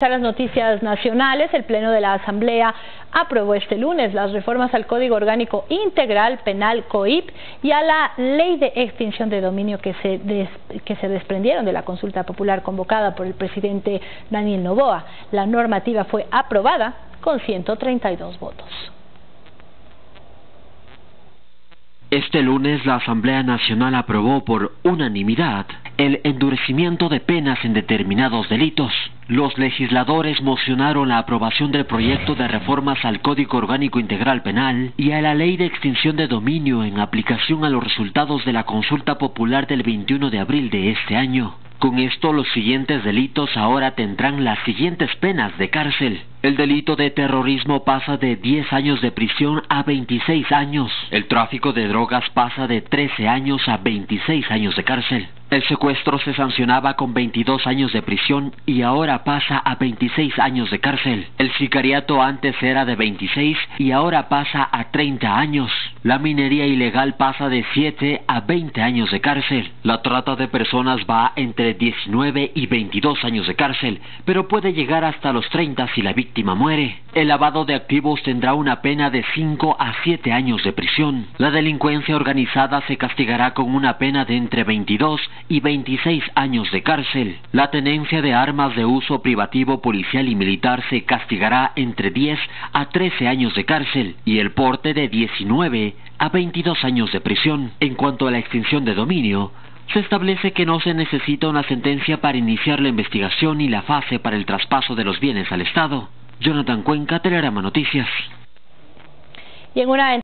A las noticias nacionales, el Pleno de la Asamblea aprobó este lunes las reformas al Código Orgánico Integral Penal COIP y a la Ley de Extinción de Dominio que se, que se desprendieron de la consulta popular convocada por el presidente Daniel Novoa. La normativa fue aprobada con 132 votos. Este lunes la Asamblea Nacional aprobó por unanimidad el endurecimiento de penas en determinados delitos. Los legisladores mocionaron la aprobación del proyecto de reformas al Código Orgánico Integral Penal y a la Ley de Extinción de Dominio en aplicación a los resultados de la consulta popular del 21 de abril de este año. Con esto los siguientes delitos ahora tendrán las siguientes penas de cárcel. El delito de terrorismo pasa de 10 años de prisión a 26 años. El tráfico de drogas pasa de 13 años a 26 años de cárcel. El secuestro se sancionaba con 22 años de prisión y ahora pasa a 26 años de cárcel. El sicariato antes era de 26 y ahora pasa a 30 años. La minería ilegal pasa de 7 a 20 años de cárcel. La trata de personas va entre 19 y 22 años de cárcel, pero puede llegar hasta los 30 si la víctima muere. El lavado de activos tendrá una pena de 5 a 7 años de prisión. La delincuencia organizada se castigará con una pena de entre 22 y 26 años de cárcel. La tenencia de armas de uso privativo policial y militar se castigará entre 10 a 13 años de cárcel y el porte de 19 a 22 años de prisión. En cuanto a la extinción de dominio, se establece que no se necesita una sentencia para iniciar la investigación y la fase para el traspaso de los bienes al Estado. Jonathan Cuenca, Telerama Noticias. Y en una